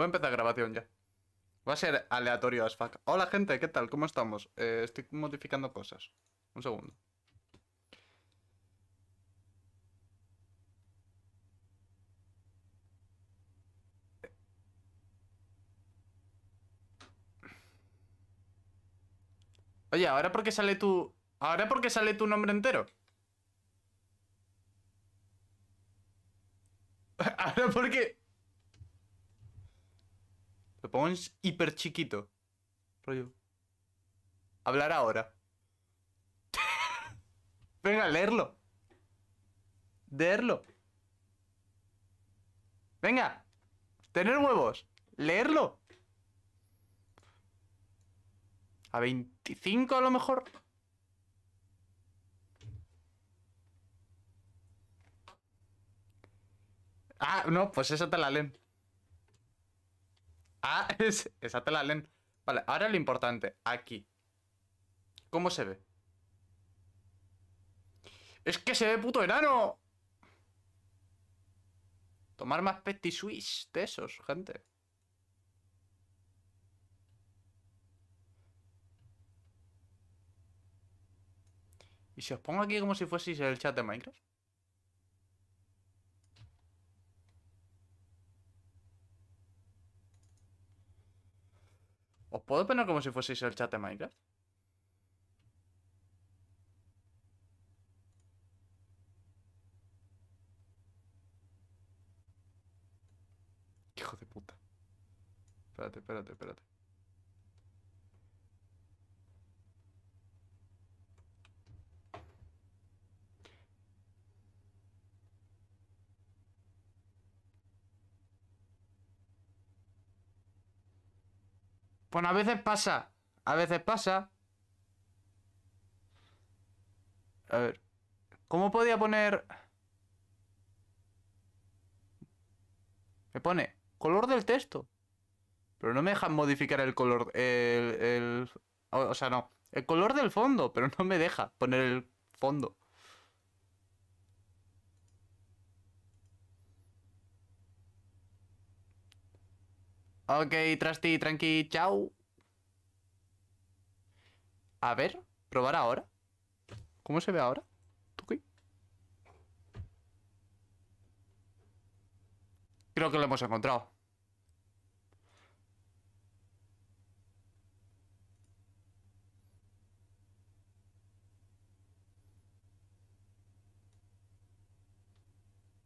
Voy a empezar grabación ya. Va a ser aleatorio as fuck. Hola gente, ¿qué tal? ¿Cómo estamos? Eh, estoy modificando cosas. Un segundo. Oye, ¿ahora por qué sale tu... ¿Ahora por qué sale tu nombre entero? ¿Ahora por qué...? Lo en hiper chiquito. Rollo. Hablar ahora. Venga, leerlo. Leerlo. Venga. Tener huevos. Leerlo. A 25 a lo mejor. Ah, no, pues esa te la leen. Ah, es, esa te la leen. Vale, ahora lo importante. Aquí. ¿Cómo se ve? ¡Es que se ve puto enano! Tomar más petit suisse de esos, gente. ¿Y si os pongo aquí como si fueseis el chat de Minecraft? ¿Os puedo poner como si fueseis el chat de Minecraft? Hijo de puta. Espérate, espérate, espérate. Bueno, a veces pasa. A veces pasa. A ver. ¿Cómo podía poner...? Me pone color del texto. Pero no me deja modificar el color... El, o sea, no. El color del fondo, pero no me deja poner el fondo. Ok, Trusty, tranqui, chao. A ver, probar ahora. ¿Cómo se ve ahora? ¿Tuki? Creo que lo hemos encontrado.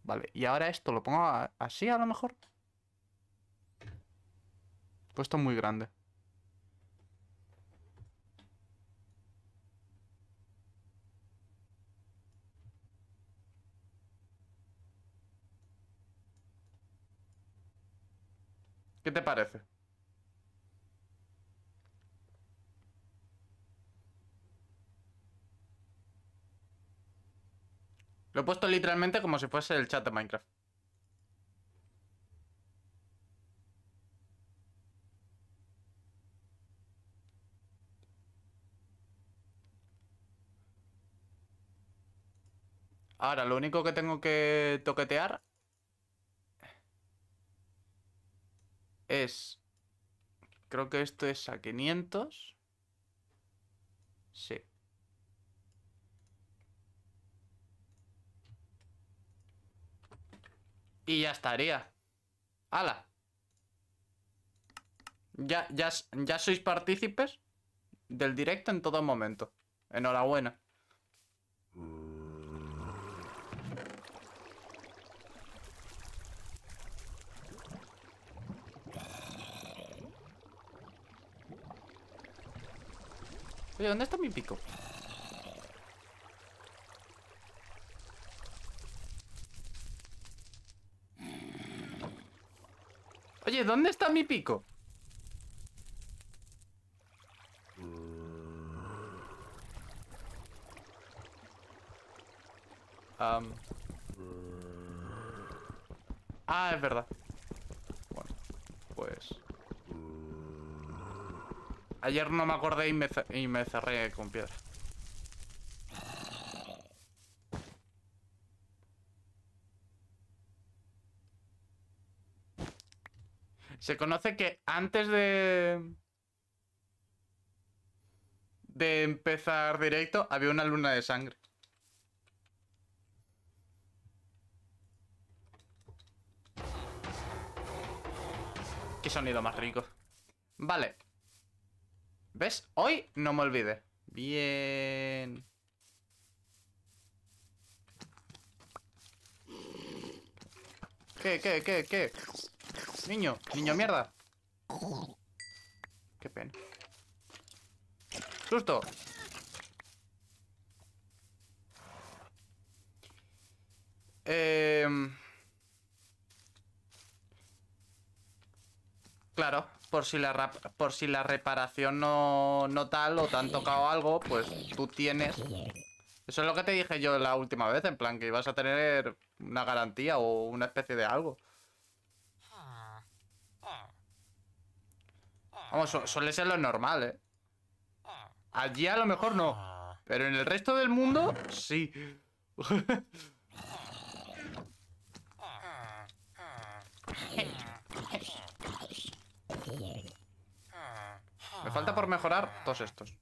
Vale, y ahora esto lo pongo así a lo mejor. Puesto muy grande. ¿Qué te parece? Lo he puesto literalmente como si fuese el chat de Minecraft. Ahora, lo único que tengo que toquetear es... Creo que esto es a 500. Sí. Y ya estaría. ¡Hala! Ya, ya, ya sois partícipes del directo en todo momento. Enhorabuena. Oye, ¿dónde está mi pico? Oye, ¿dónde está mi pico? Ah, es verdad. Ayer no me acordé y me, cerré con piedra. Se conoce que antes de... De empezar directo, había una luna de sangre. Qué sonido más rico. Vale. ¿Ves? Hoy no me olvide. Bien. ¿Qué, qué, qué, qué? Niño, niño mierda. Qué pena. Susto. Eh... Claro, por si la, por si la reparación no, no tal o te han tocado algo, pues tú tienes... Eso es lo que te dije yo la última vez, en plan, que ibas a tener una garantía o una especie de algo. Vamos, suele ser lo normal, ¿eh? Allí a lo mejor no. Pero en el resto del mundo, sí. Me falta por mejorar todos estos.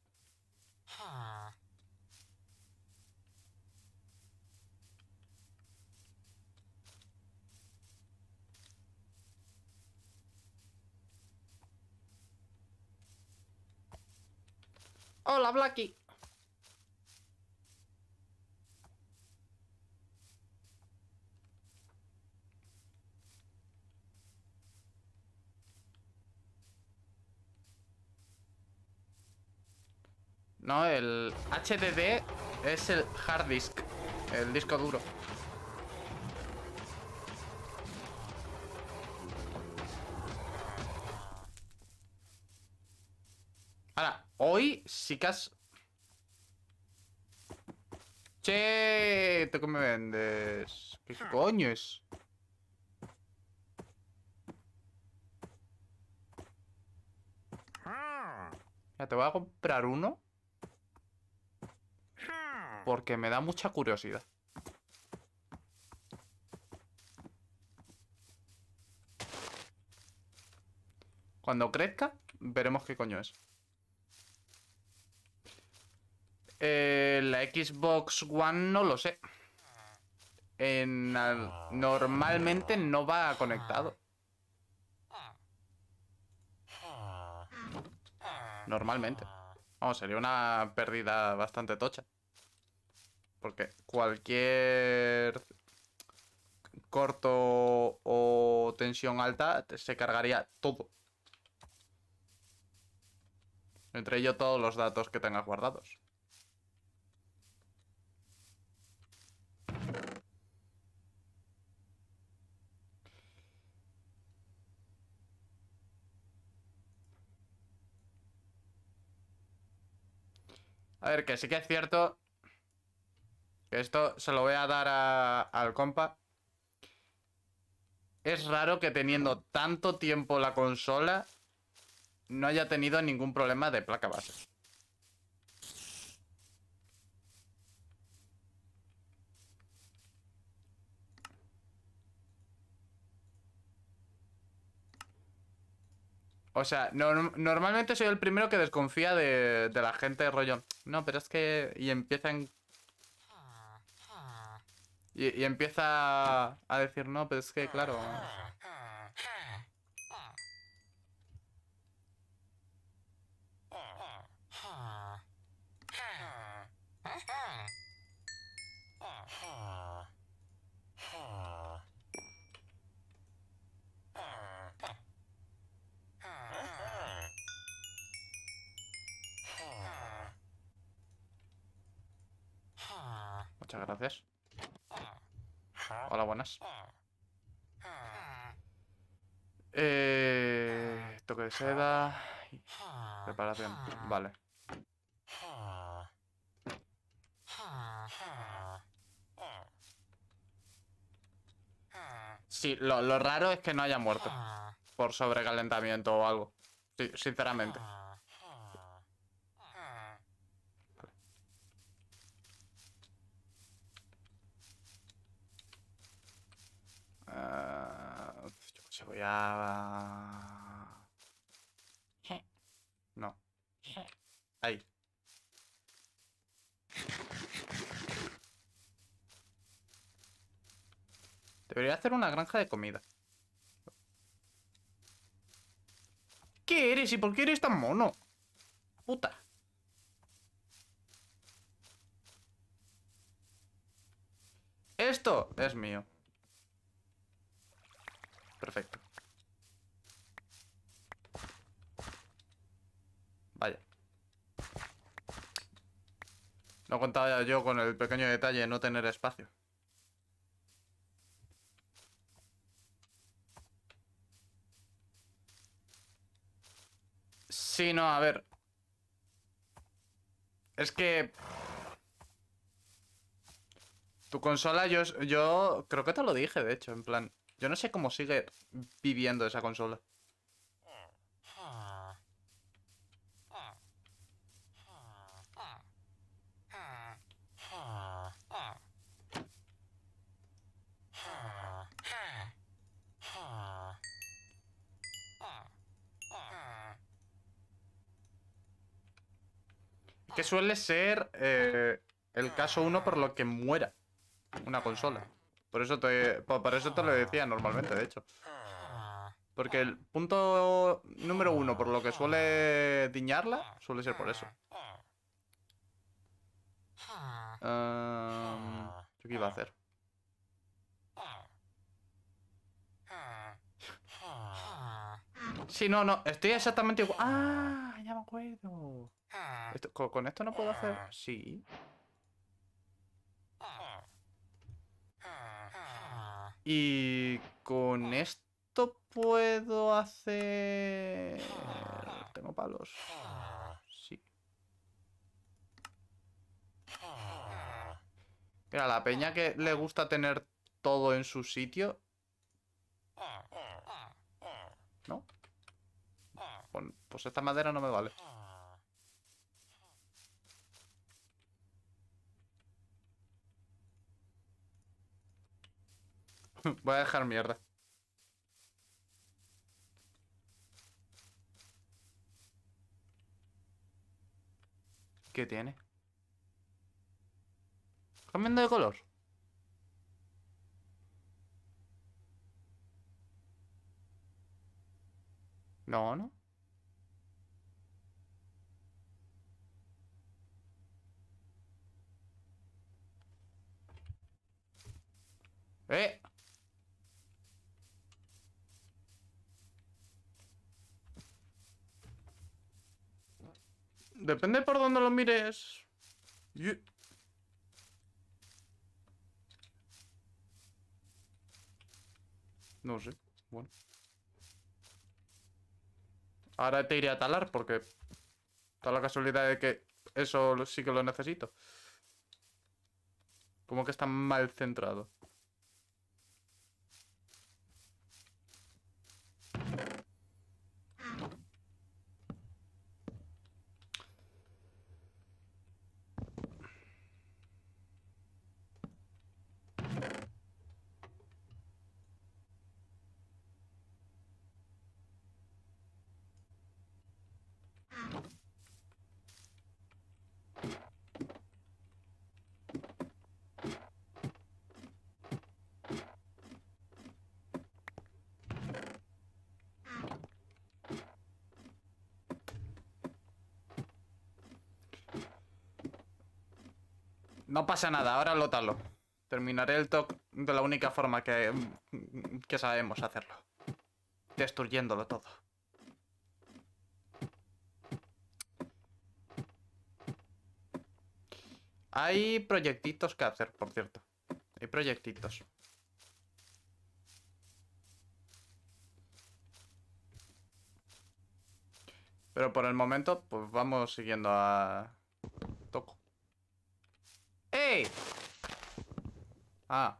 Hola, Blacky. No, el HDD es el hard disk, el disco duro. Ahora, hoy sí que has... Che, ¿tú qué me vendes? ¿Qué coño es? Ya, te voy a comprar uno porque me da mucha curiosidad. Cuando crezca, veremos qué coño es. Eh, la Xbox One no lo sé. normalmente no va conectado. Normalmente. Vamos, sería una pérdida bastante tocha. Porque cualquier corto o tensión alta se cargaría todo. Entre ellos todos los datos que tengas guardados. A ver, que sí que es cierto esto se lo voy a dar al compa. Es raro que teniendo tanto tiempo la consola no haya tenido ningún problema de placa base. O sea, normalmente soy el primero que desconfía de, la gente rollo. No, pero es que... Y empiezan y, empieza a decir, no, pero es que, claro... Muchas gracias. Hola, buenas. Eh, toque de seda. Preparación. Vale. Sí, lo, raro es que no haya muerto. Por sobrecalentamiento o algo. Sinceramente. voy a... No. Ahí. Debería hacer una granja de comida. ¿Qué eres y por qué eres tan mono? Puta. Esto es mío. Perfecto. Vaya. No contaba yo con el pequeño detalle de no tener espacio. Sí, no, a ver. Es que... Tu consola, yo, yo creo que te lo dije, de hecho, en plan... Yo no sé cómo sigue viviendo esa consola. Que suele ser eh, el caso uno por lo que muera una consola. Por eso te, por eso te lo decía normalmente, de hecho. Porque el punto número uno por lo que suele diñarla suele ser por eso. ¿Yo qué iba a hacer? Sí, no, no, estoy exactamente igual. ¡Ah! Ya me acuerdo. ¿Con esto no puedo hacer...? Sí. Y con esto puedo hacer... Tengo palos. Sí. Mira, la peña que le gusta tener todo en su sitio... ¿No? Pues esta madera no me vale. Voy a dejar mierda. ¿Qué tiene? Cambiando de color. No, no. ¡Eh! Depende por dónde lo mires. No sé. Bueno. Ahora te iré a talar porque... Toda la casualidad de que eso sí que lo necesito. Como que está mal centrado. No pasa nada, ahora lo talo. Terminaré el talk de la única forma que, que sabemos hacerlo. Destruyéndolo todo. Hay proyectitos que hacer, por cierto. Hay proyectitos. Pero por el momento, pues vamos siguiendo a... Ah.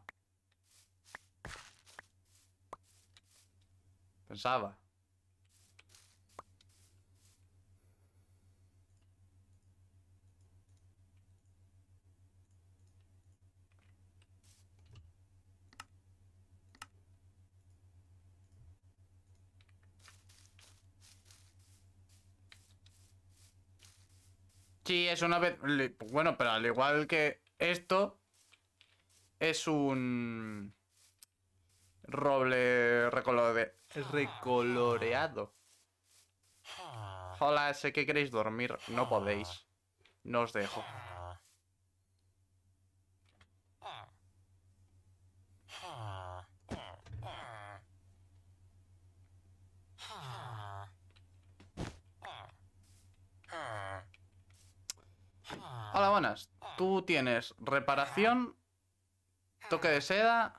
Pensaba. Sí, es una vez... Bueno, pero al igual que esto es un... roble recolore- recoloreado. Hola, sé que queréis dormir. No podéis. No os dejo. Hola, buenas. Tú tienes reparación, toque de seda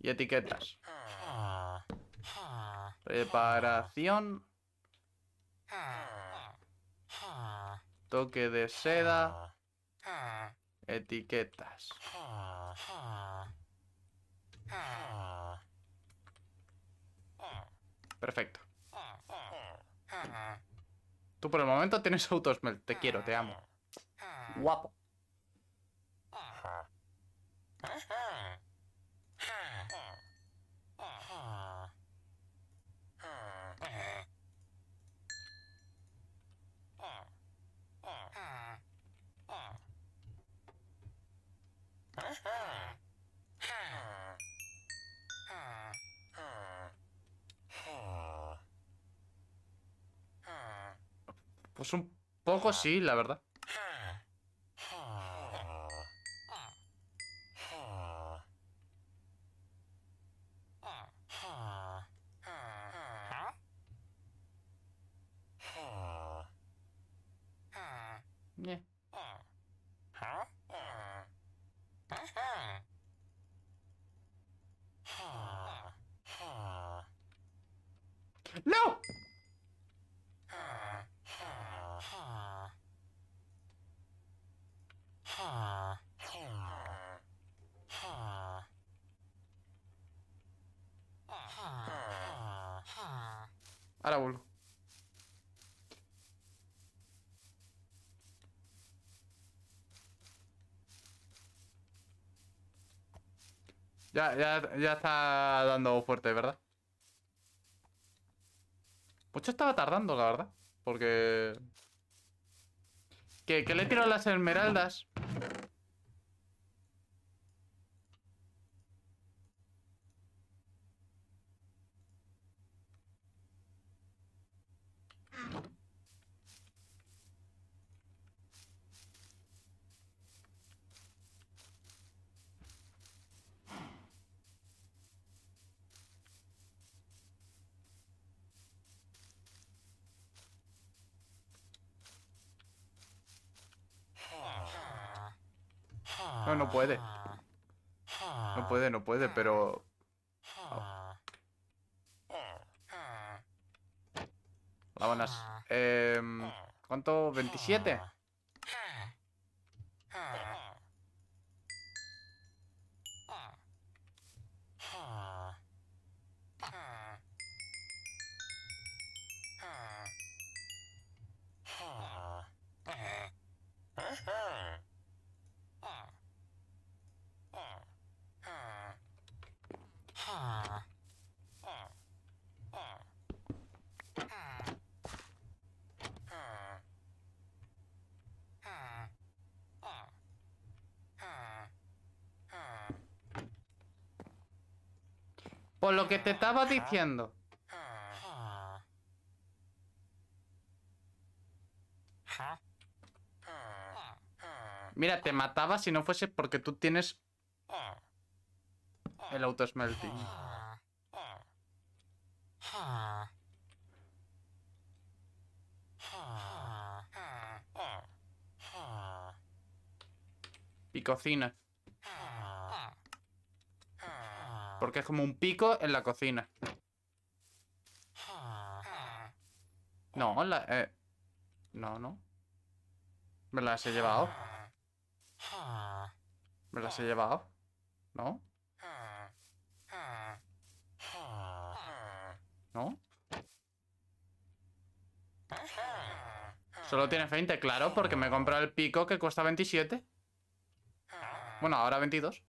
y etiquetas. Reparación, toque de seda, etiquetas. Perfecto. Tú por el momento tienes autosmelt. Te quiero, te amo. Guapo. Pues un poco sí, la verdad. Ñe. Ahora vuelvo. Ya, ya, ya está dando fuerte, ¿verdad? Mucho estaba tardando, la verdad. Porque... Que, que le he tirado las esmeraldas. No, puede. No puede, no puede, pero... Vámonos. Em, ¿Cuánto? ¿27? Por lo que te estaba diciendo. Mira, te mataba si no fuese porque tú tienes el autosmelting. Y cocina. Porque es como un pico en la cocina. No, la... Eh... No, no. Me las he llevado. Me las he llevado. ¿No? ¿No? Solo tienes 20, claro, porque me he comprado el pico que cuesta 27. Bueno, ahora 22.